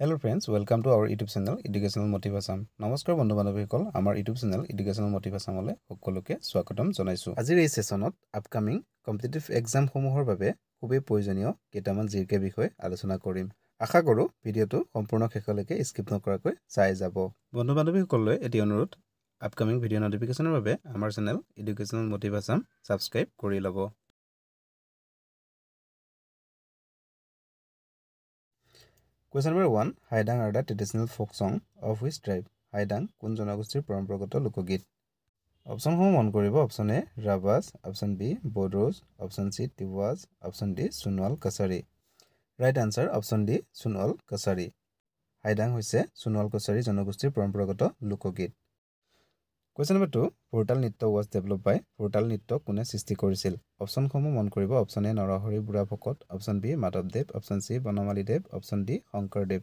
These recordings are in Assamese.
Hello' friends welcome to our YouTube channel educational motive Assam নমস্কাৰ বন্ধু বান্ধৱীসকল আমাৰ ইউটিউব চেনেল এডুকেশ্যনেল মটিভ আছামলৈ সকলোকে স্বাগতম জনাইছোঁ। আজিৰ এই ছেশ্যনত আপকামিং কম্পিটিটিভ এক্সামসমূহৰ বাবে খুবেই প্ৰয়োজনীয় কেইটামান জিৰকে বিষয় আলোচনা কৰিম। আশা কৰোঁ ভিডিঅ'টো সম্পূৰ্ণ শেষলৈকে স্কিপ নকৰাকৈ চাই যাব। বন্ধু বান্ধৱীসকললৈ এটি অনুৰোধ আপকামিং ভিডিঅ' নটিফিকেশ্যনৰ বাবে আমাৰ channel educational motive Assam subscribe কৰি ল'ব। Question number one Haidang are the traditional folk song of which tribe Haidang কোন জনগোষ্ঠীৰ পৰম্পৰাগত লোকগীত? অপশ্যনসমূহ মন কৰিব। Option A Rabhas option B Bodos option C Tiwas option D Sonowal Kachari right answer option D Sonowal Kachari Haidang হৈছে সোণোৱাল কছাৰী জনগোষ্ঠীৰ পৰম্পৰাগত লোকগীত। কুৱেশ্যন নম্বৰ টু ফুৰতাল নৃত্য ৱাজ ডেভেলপ বাই ফুৰতাল নৃত্য কোনে সৃষ্টি কৰিছিল? অপশ্যনসমূহ মন কৰিব। Option A Narahari Budha Bhakat. Option B মাধৱদেৱ। Option C Banamalidev option D Shankardev.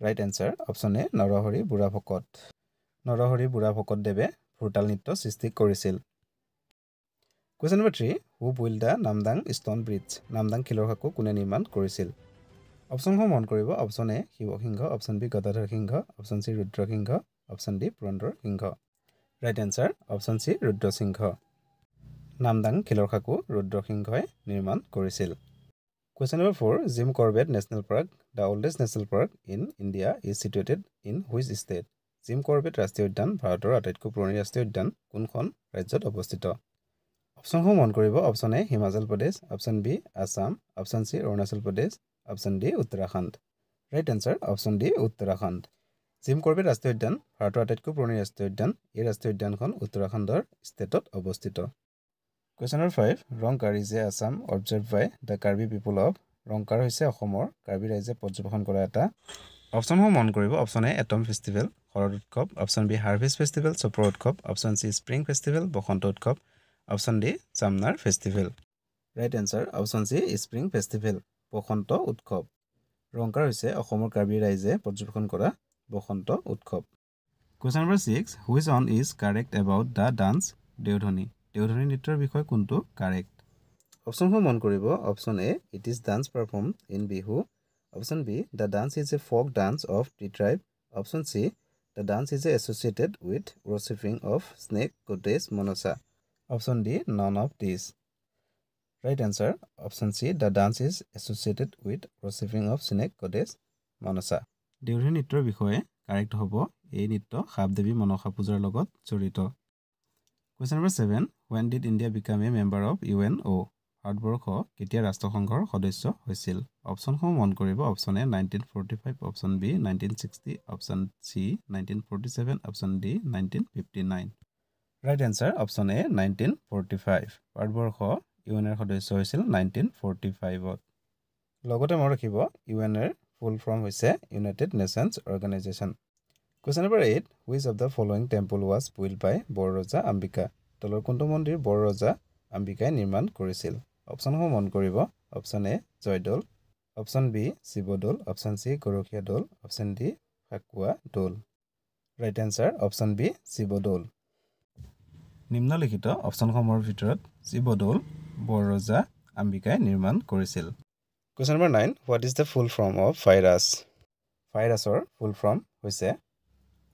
Right answer option A Narahari Budha Bhakat. Narahari Budha ভকতদেৱে ফুৰতাল নৃত্য সৃষ্টি কৰিছিল। Question number three who built the Namdang stone bridge Namdang শিলৰ সাঁকো কোনে নিৰ্মাণ কৰিছিল? অপশ্যনসমূহ মন কৰিব। Option A Shivasingha. Option B Gadadhar Singha. Option C Rudrasingha. Option D Purandar Singha. Right answer option C Rudrasingha Namdang শিলৰ সাঁকো ৰুদ্ৰসিংহই নিৰ্মাণ কৰিছিল question number four Jim Corbett national park the oldest national park in India is situated in which state Jim Corbett ৰাষ্ট্ৰীয় উদ্যান ভাৰতৰ আটাইতকৈ পুৰণি ৰাষ্ট্ৰীয় উদ্যান কোনখন ৰাজ্যত অৱস্থিত অপশ্যনসমূহ মন কৰিব option A Himachal Pradesh option B Assam option C Arunachal Pradesh option D Uttarakhand right answer option D Uttarakhand Jim Corbett ৰাষ্ট্ৰীয় উদ্যান ভাৰতৰ আটাইতকৈ পুৰণি ৰাষ্ট্ৰীয় উদ্যান। এই ৰাষ্ট্ৰীয় উদ্যানখন উত্তৰাখণ্ডৰ ষ্টেটত অৱস্থিত। Question number five Rongker is a Assam observe by the Karbi people of Rongker হৈছে অসমৰ কাৰ্বি ৰাইজে পৰ্যবেক্ষণ কৰা এটা অপশ্যনসমূহ মন কৰিব। অপশ্যন এ এটম ফেষ্টিভেল শৰদ উৎসৱ। অপশ্যন বি হাৰ্ভেষ্ট ফেষ্টিভেল চপৰ উৎসৱ। অপশ্যন চি স্প্ৰিং ফেষ্টিভেল বসন্ত উৎসৱ। Option D summer festival right answer option C spring festival বসন্ত উৎসৱ। ৰংকাৰ হৈছে অসমৰ কাৰ্বি ৰাইজে পৰ্যবেক্ষণ কৰা বসন্ত উৎসৱ। Question number six which one is correct about the dance Deodhani Deodhani নৃত্যৰ বিষয়ে কোনটো? কাৰেক্ট অপশ্যনসমূহ মন কৰিব। Option A it is dance perform in Bihu option B the dance is a folk dance of tea tribe option C the dance is a associated with worshipping of snake goddess Mansa option D none of this right answer option C the dance is associated with worshipping of snake goddess Mansa Deori নৃত্যৰ বিষয়ে কাৰেক্ট হ'ব এই নৃত্য সাপ দেৱী মনসা পূজাৰ লগত জড়িত। Question number seven when did India become a member of U N O' Bharatvarsha কেতিয়া ৰাষ্ট্ৰসংঘৰ সদস্য হৈছিল? অপশ্যনসমূহ মন কৰিব। Option A nineteen forty five option B nineteen sixty option C nineteen forty seven option D nineteen fifty nine right answer option A nineteen forty five Bharatvarsha U N এৰ সদস্য হৈছিল নাইনটিন ফৰ্টি ফাইভত লগতে মনত ৰাখিব ইউ এন এৰ ফুল ফৰ্ম হৈছে United Nations Organization question number eight which of the following temple was built by বৰ ৰজা আম্বিকা তলৰ কোনটো মন্দিৰ বৰ ৰজা আম্বিকাই নিৰ্মাণ কৰিছিল? অপশ্যনসমূহ মন কৰিব। Option A Joydol. Option B Shivadol. Option C Gorakhiya Dol. Option D Fakuwa Dol. Right answer option B Shivadol. নিম্নলিখিত অপশ্যনসমূহৰ ভিতৰত শিৱদৌল বৰ ৰজা আম্বিকাই নিৰ্মাণ কৰিছিল। Question number nine what is the full form of virus ভাইৰাছৰ ফুল ফৰ্ম হৈছে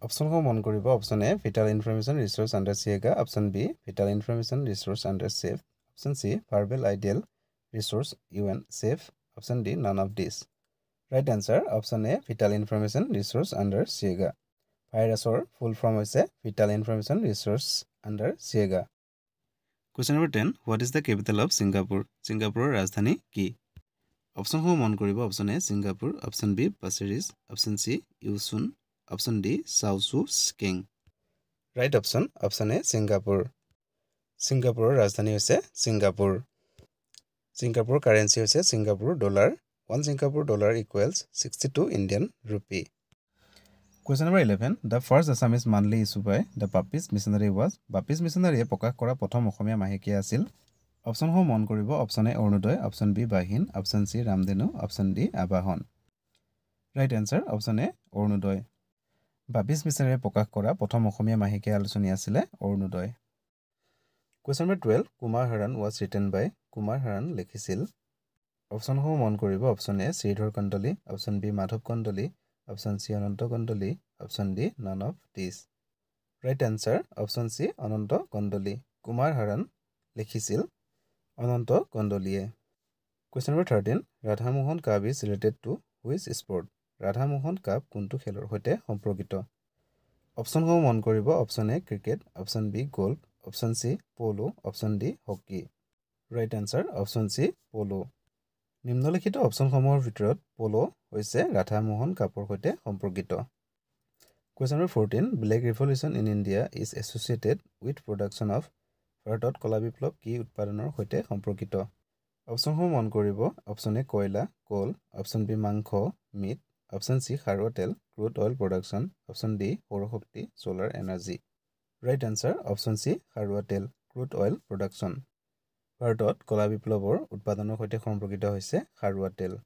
অপশ্যনসমূহ মন কৰিব। Option A vital information research under siege option B vital information research under safe option C verbal ideal research U N safe option D none of this right answer option A vital information research under siege ভাইৰাছৰ ফুল ফৰ্ম হৈছে vital information research under siege question number ten what is the capital of Singapore ছিংগাপুৰৰ ৰাজধানী কি? অপশ্যনসমূহ মন কৰিব option A Singapore option B পাচেৰিজ option C ইউচুন অপশ্যন ডি চাউচু scheme right option option A Singapore ছিংগাপুৰৰ ৰাজধানী হৈছে ছিংগাপুৰ ছিংগাপুৰৰ কাৰেঞ্চি হৈছে Singapore dollar one Singapore dollar equals sixty two Indian rupee question number eleven the first Assamese monthly issue by the Baptist missionary was Baptist মিছনাৰীয়ে প্ৰকাশ কৰা প্ৰথম অসমীয়া মাহেকীয়া আছিল। অপশ্যনসমূহ মন কৰিব option A Arunodoi option B Bahin option C Ramdhenu option D Abahon. Right answer option A Arunodoi. Baptist মিছনাৰীয়ে প্ৰকাশ কৰা প্ৰথম অসমীয়া মাহেকীয়া আলোচনী আছিলে Arunodoi. Question number twelve Kumar Haran was written বাই কুমাৰ হৰণ লিখিছিল। অপশ্যনসমূহ মন কৰিব option A Sridhar Kandali option B Madhav Kandali option C Ananta Kandali option D none of this right answer option C Ananta Kandali Kumar Haran লিখিছিল। Ananta কণ্ডলীয়ে question number thirteen Radhamohan cup is related to which sport Radhamohan cup কোনটো খেলৰ সৈতে সম্পৰ্কিত? অপশ্যনসমূহ মন কৰিব। Option A cricket option B golf option C polo option D hockey right answer option C polo নিম্নলিখিত অপশ্যনসমূহৰ ভিতৰত পলো হৈছে ৰাধামোহন কাপৰ সৈতে সম্পৰ্কিত। Question number fourteen black revolution in India is associated with production of ভাৰতত কলা বিপ্লৱ কি উৎপাদনৰ সৈতে সম্পৰ্কিত? অপশ্যনসমূহ মন কৰিব। অপশ্যন এ কয়লা কল। অপশ্যন বি মাংস মিট অপশ্যন চি খাৰুৱা তেল। Crude oil production option D সৌৰশক্তি solar energy right answer option C খাৰুৱা তেল। ক্ৰুড অইল প্ৰডাকশ্যন ভাৰতত কলা বিপ্লৱৰ উৎপাদনৰ সৈতে সম্পৰ্কিত হৈছে খাৰুৱা তেল।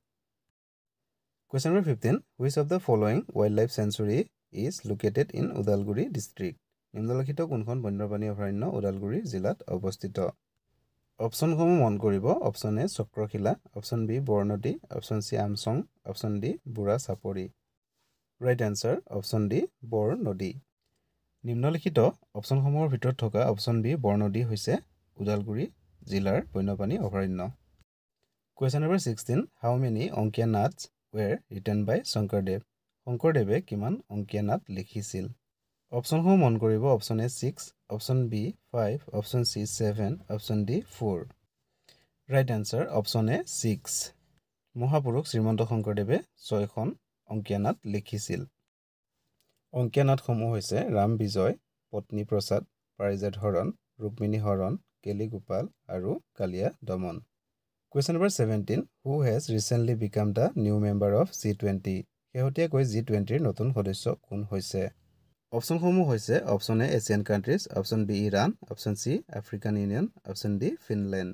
Question number fifteen which of the following wild life sanctuary is located in Udalguri district নিম্নলিখিত কোনখন বন্যপ্ৰাণী অভয়াৰণ্য ওদালগুৰি জিলাত অৱস্থিত? অপশ্যনসমূহ মন কৰিব। Option A Chakrashila. Option B Barnadi. Option C Amchang. Option D Burha Chapori. Right answer option D বৰ নদী নিম্নলিখিত অপশ্যনসমূহৰ ভিতৰত থকা অপশ্যন বি বৰনদী হৈছে ওদালগুৰি জিলাৰ বন্যপ্ৰাণী অভয়াৰণ্য। Question number sixteen how many Ankiya Naats were written by Sankardev? শংকৰদেৱে কিমান অংকীয়া নাট লিখিছিল? অপশ্যনসমূহ মন কৰিব option A six option B five option C seven option D four right answer option A six মহাপুৰুষ শ্ৰীমন্ত শংকৰদেৱে ছয়খন অংকীয়া নাট লিখিছিল। অংকীয়া নাটসমূহ হৈছে ৰাম বিজয় পত্নী প্ৰসাদ পাৰিজাত হৰণ ৰুক্মিণী হৰণ কেলিগোপাল আৰু Kaliya Daman. Question number seventeen who has recently became the new member of G twenty শেহতীয়াকৈ জি টুৱেণ্টিৰ নতুন সদস্য কোন হৈছে? অপশ্যনসমূহ হৈছে option A Asian countries option B Iran option C African Union option D Finland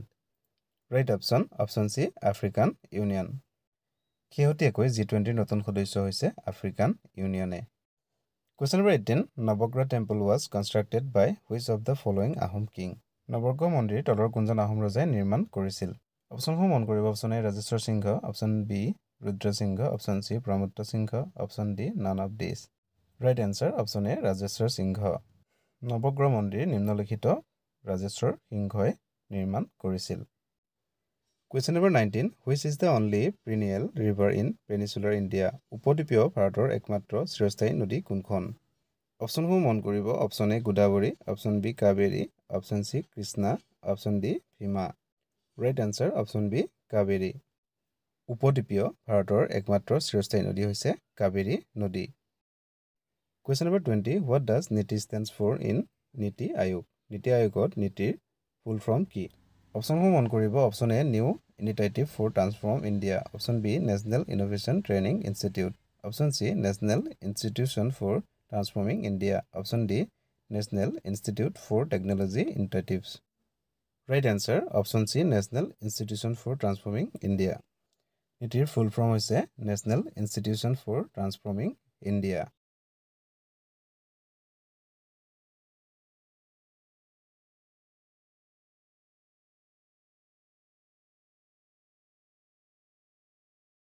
right option option C African Union শেহতীয়াকৈ জি টুৱেণ্টিৰ নতুন সদস্য হৈছে আফ্ৰিকান ইউনিয়নে question number eighteen Navagraha temple was constructed by which of the following Ahom king Navagraha মন্দিৰ তলৰ কোনজন আহোম ৰজাই নিৰ্মাণ কৰিছিল। অপশ্যনসমূহ মন কৰিব option A Rajeswar Singha option B Rudra Singha option C Pramatta Singha option D none of these right answer option A Rajeswar Singha Navagraha Mandir নিম্নলিখিত ৰাজেশ্বৰ সিংহই নিৰ্মাণ কৰিছিল question number nineteen which is the only perennial river in peninsular India উপদ্বীপীয় ভাৰতৰ একমাত্ৰ চিৰস্থায়ী নদী কোনখন অপশ্যনসমূহ মন কৰিব option A Godavari option B Kaveri option C Krishna option D Bhima right answer option B Kaveri উপদ্বীপীয় ভাৰতৰ একমাত্ৰ চিৰস্থায়ী নদী হৈছে কাবেৰী নদী question number twenty what does NITI stands for in NITI Aayog NITI আয়োগত নীতিৰ ফুল ফৰ্ম কি? অপশ্যনসমূহ মন কৰিব option A new initiative for transform India option B national innovation training institute option C national institution for transforming India option D national institute for technology initiatives right answer option C national institution for transforming India নীতিৰ ফুল ফৰ্ম হৈছে national institution for transforming India